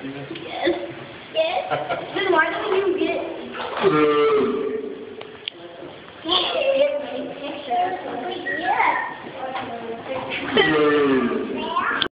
Yes. Yes. Then why don't you get Yay.